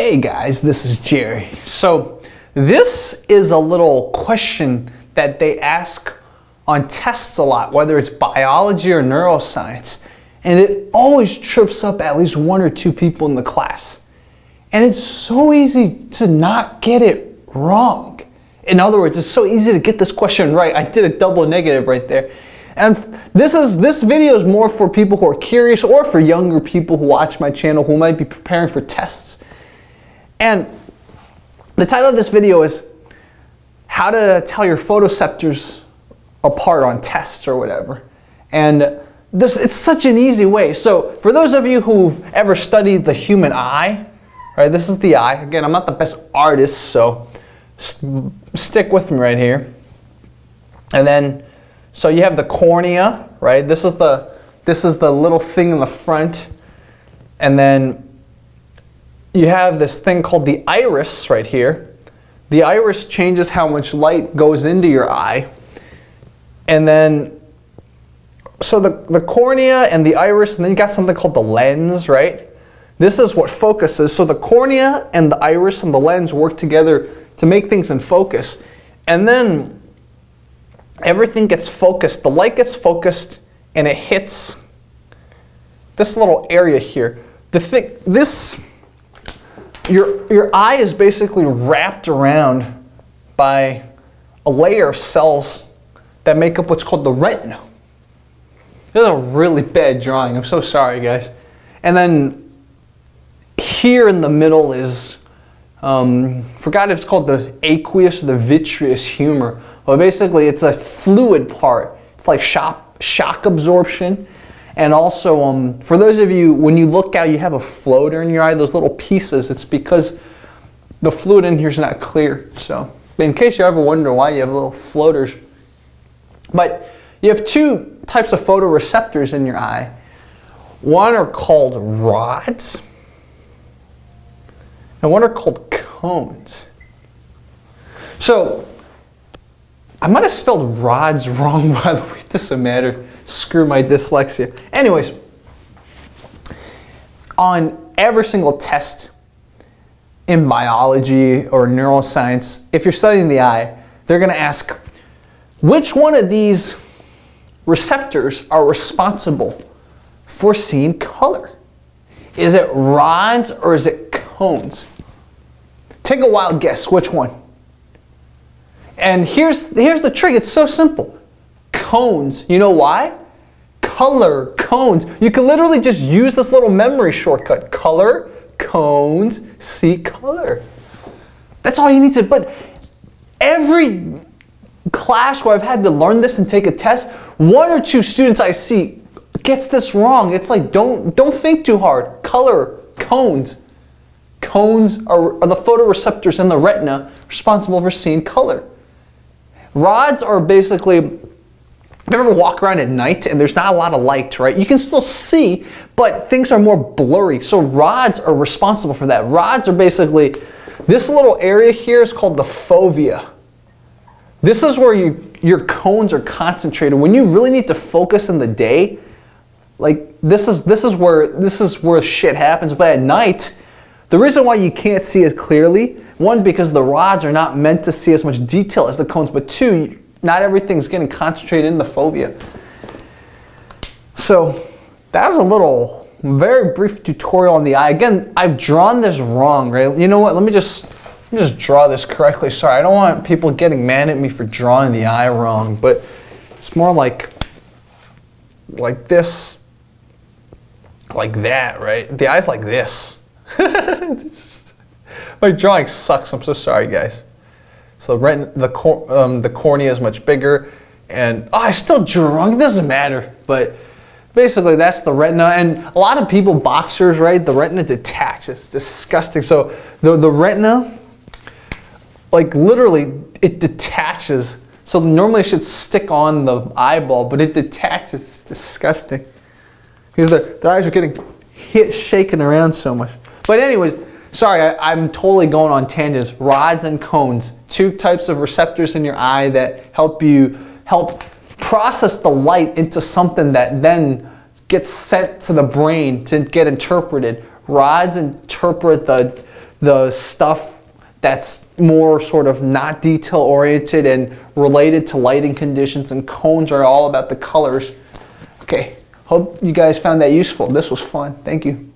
Hey guys, this is Jerry. So this is a little question that they ask on tests a lot, whether it's biology or neuroscience. And it always trips up at least one or two people in the class. And it's so easy to not get it wrong. In other words, it's so easy to get this question right. I did a double negative right there. And this is this video is more for people who are curious or for younger people who watch my channel who might be preparing for tests. And the title of this video is how to tell your photoreceptors apart on tests or whatever. And this it's such an easy way. So for those of you who've ever studied the human eye, right? This is the eye. Again, I'm not the best artist, so st stick with me right here. And then, so you have the cornea, right? This is the, this is the little thing in the front. And then you have this thing called the iris right here. The iris changes how much light goes into your eye. And then, so the, the cornea and the iris, and then you got something called the lens, right? This is what focuses. So the cornea and the iris and the lens work together to make things in focus. And then everything gets focused. The light gets focused and it hits this little area here. The thing, this, your, your eye is basically wrapped around by a layer of cells that make up what's called the retina. This is a really bad drawing. I'm so sorry, guys. And then here in the middle is um, forgot if it's called the aqueous or the vitreous humor. But basically, it's a fluid part. It's like shock, shock absorption. And also, um, for those of you, when you look out, you have a floater in your eye, those little pieces, it's because the fluid in here is not clear. So, in case you ever wonder why you have little floaters. But you have two types of photoreceptors in your eye. One are called rods, and one are called cones. So, I might have spelled rods wrong, by the way. It doesn't matter. Screw my dyslexia. Anyways, on every single test in biology or neuroscience, if you're studying the eye, they're going to ask which one of these receptors are responsible for seeing color? Is it rods or is it cones? Take a wild guess, which one? And here's, here's the trick, it's so simple. Cones, you know why? Color, cones. You can literally just use this little memory shortcut. Color, cones, see color. That's all you need to, but every class where I've had to learn this and take a test, one or two students I see gets this wrong. It's like, don't, don't think too hard. Color, cones. Cones are, are the photoreceptors in the retina responsible for seeing color. Rods are basically, if you ever walk around at night and there's not a lot of light, right? You can still see, but things are more blurry. So rods are responsible for that. Rods are basically, this little area here is called the fovea. This is where you, your cones are concentrated. When you really need to focus in the day, like this is this is where this is where shit happens. But at night, the reason why you can't see as clearly, one, because the rods are not meant to see as much detail as the cones, but two, not everything's getting concentrated in the fovea. So that was a little, very brief tutorial on the eye. Again, I've drawn this wrong, right? You know what, let me just, let me just draw this correctly. Sorry, I don't want people getting mad at me for drawing the eye wrong, but it's more like, like this, like that, right? The eye's like this. My drawing sucks. I'm so sorry, guys. So the cor um, the cornea is much bigger, and oh, I still drunk. It doesn't matter, but basically that's the retina. And a lot of people, boxers, right? The retina detaches. It's disgusting. So the the retina, like literally, it detaches. So normally it should stick on the eyeball, but it detaches. It's disgusting. Because the, the eyes are getting hit, shaking around so much. But anyways, sorry, I, am totally going on tangents. Rods and cones, two types of receptors in your eye that help you help process the light into something that then gets sent to the brain to get interpreted. Rods interpret the the stuff that's more sort of not detail oriented and related to lighting conditions and cones are all about the colors. Okay, hope you guys found that useful. This was fun. Thank you.